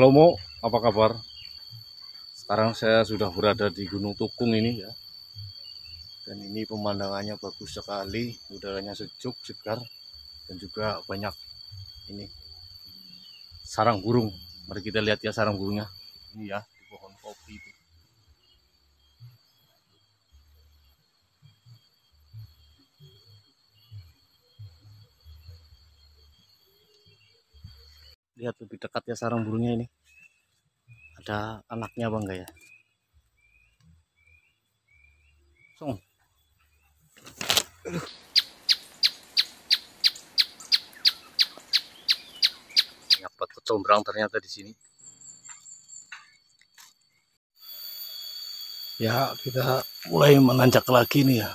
Halo Mo, apa kabar? Sekarang saya sudah berada di Gunung Tukung ini ya. Dan ini pemandangannya bagus sekali, udaranya sejuk, segar, dan juga banyak ini sarang burung. Mari kita lihat ya sarang burungnya. Ini ya Lihat lebih dekat ya sarang burungnya ini. Ada anaknya apa enggak ya? Song. Dapat kecombrang ternyata di sini. Ya, kita mulai menanjak lagi nih ya.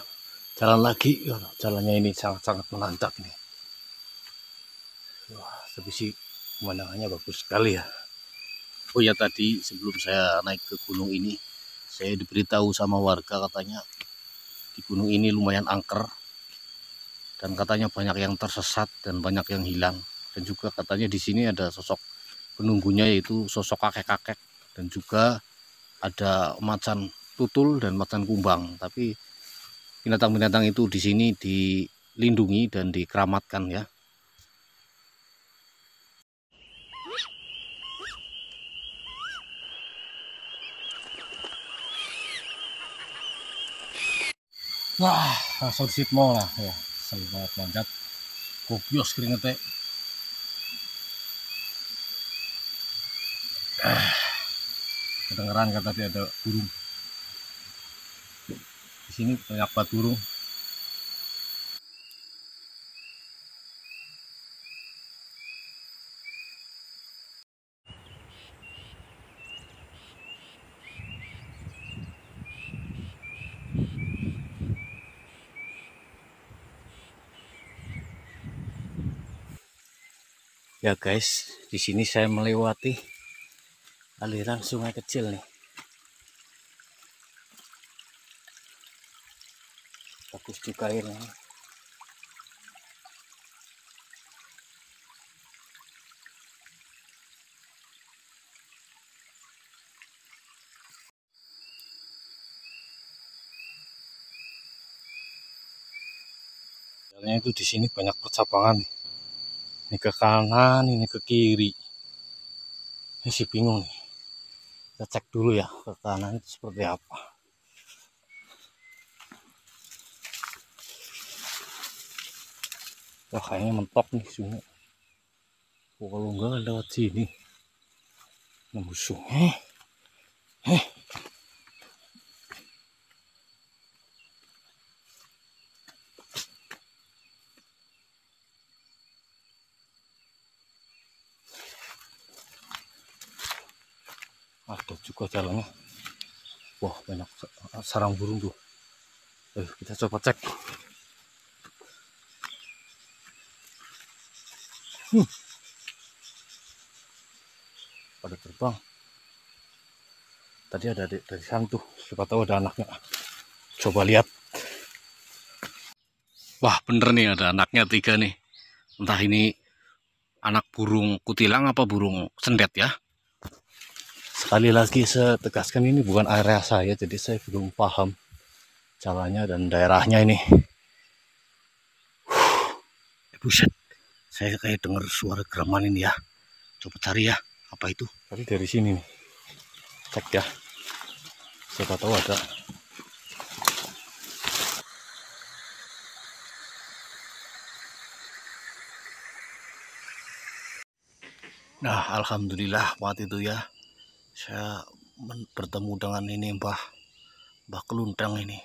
Jalan lagi, Ya, jalannya ini sangat-sangat menanjak nih. Wah, sih pemandangannya bagus sekali ya. Oh ya tadi sebelum saya naik ke gunung ini, saya diberitahu sama warga katanya di gunung ini lumayan angker dan katanya banyak yang tersesat dan banyak yang hilang. Dan juga katanya di sini ada sosok penunggunya yaitu sosok kakek-kakek dan juga ada macan tutul dan macan kumbang. Tapi binatang-binatang itu di sini dilindungi dan dikeramatkan ya Wah, langsung sit mau lah ya. Seru banget loncat. Kopios keringetnya. Ah, kedengeran kata tadi ada burung. Di sini banyak banget burung. Ya guys, di sini saya melewati aliran sungai kecil nih. Bagus juga airnya. Jalannya itu di sini banyak percabangan nih ini ke kanan ini ke kiri. Ini sih bingung nih. Kita cek dulu ya ke kanan itu seperti apa. Wah kayaknya mentok nih sungai kalau enggak lewat sini? Nembus sungai eh ada juga jalannya wah banyak sarang burung tuh. Eh kita coba cek. Hmm. pada terbang. Tadi ada dari, dari sana tuh. Siapa tahu ada anaknya. Coba lihat. Wah bener nih ada anaknya tiga nih. Entah ini anak burung kutilang apa burung sendet ya sekali lagi saya tegaskan ini bukan area saya jadi saya belum paham jalannya dan daerahnya ini. Uh, buset. Saya kayak dengar suara geraman ini ya. Coba cari ya apa itu? Tadi dari sini nih. Cek ya. Siapa tahu ada. Nah alhamdulillah waktu itu ya saya bertemu dengan ini Mbah. Mbah Keluntang ini.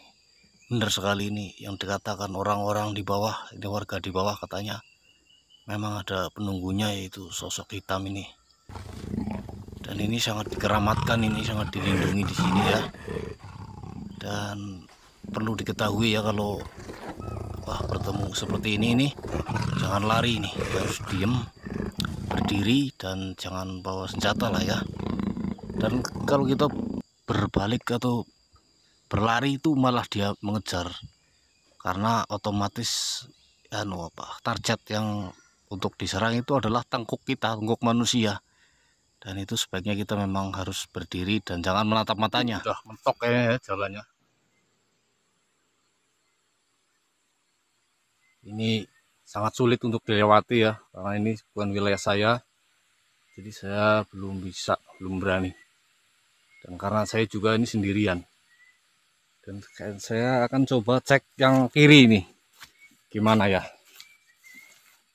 Benar sekali ini yang dikatakan orang-orang di bawah ini warga di bawah katanya memang ada penunggunya yaitu sosok hitam ini. Dan ini sangat dikeramatkan ini sangat dilindungi di sini ya. Dan perlu diketahui ya kalau wah bertemu seperti ini nih jangan lari nih harus diem berdiri dan jangan bawa senjata lah ya dan kalau kita berbalik atau berlari itu malah dia mengejar. Karena otomatis anu apa target yang untuk diserang itu adalah tangkuk kita tangkuk manusia. Dan itu sebaiknya kita memang harus berdiri dan jangan menatap matanya. Udah mentok ya jalannya. Ini sangat sulit untuk dilewati ya karena ini bukan wilayah saya. Jadi saya belum bisa belum berani dan karena saya juga ini sendirian. Dan saya akan coba cek yang kiri ini. Gimana ya?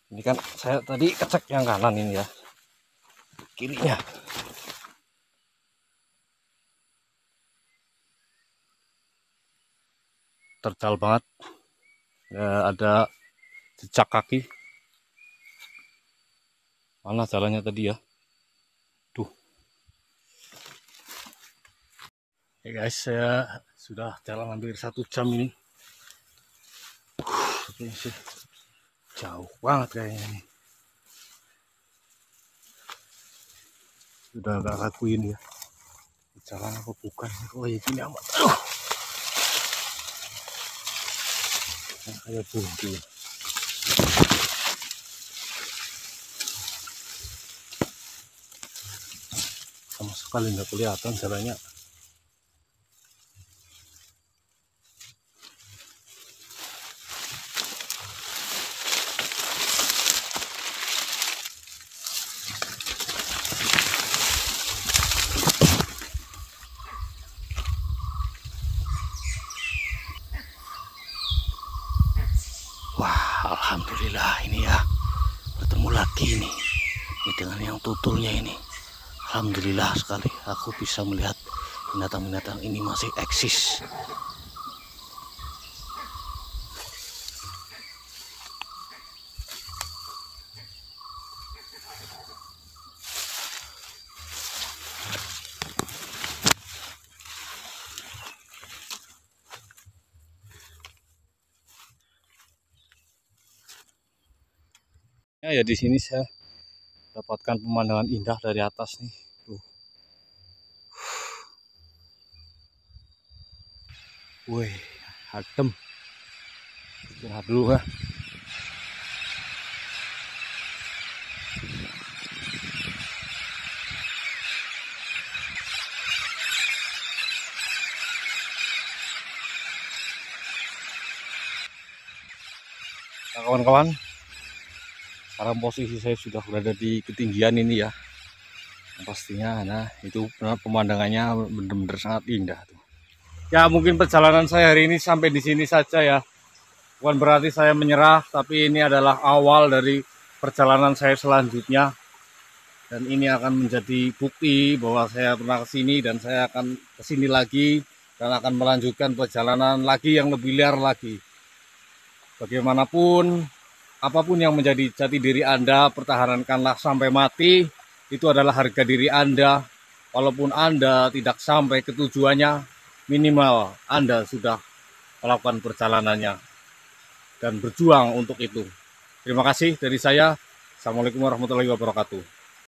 Ini kan saya tadi kecek yang kanan ini ya. Kirinya. Terjal banget. Ya, ada jejak kaki. Mana jalannya tadi ya ya guys saya sudah jalan hampir satu jam ini. Ini sih jauh banget kayaknya ini. Sudah agak lakuin ya. Jalan apa bukan? Oh ya gini amat aduh kayak buntu. Sama sekali nggak kelihatan jalannya Alhamdulillah ini ya. Bertemu lagi ini. Ini dengan yang tutulnya ini. Alhamdulillah sekali aku bisa melihat binatang-binatang ini masih eksis ya, ya di sini saya dapatkan pemandangan indah dari atas nih tuh. Wih adem. Istirahat dulu ya kawan-kawan sekarang posisi saya sudah berada di ketinggian ini ya. Pastinya nah itu pemandangannya benar-benar sangat indah tuh. ya mungkin perjalanan saya hari ini sampai di sini saja ya. Bukan berarti saya menyerah tapi ini adalah awal dari perjalanan saya selanjutnya. Dan ini akan menjadi bukti bahwa saya pernah ke sini dan saya akan ke sini lagi dan akan melanjutkan perjalanan lagi yang lebih liar lagi. Bagaimanapun apa pun yang menjadi jati diri Anda, pertahankanlah sampai mati. Itu adalah harga diri Anda. Walaupun Anda tidak sampai ke tujuannya, minimal Anda sudah melakukan perjalanannya dan berjuang untuk itu. Terima kasih dari saya. Assalamualaikum warahmatullahi wabarakatuh.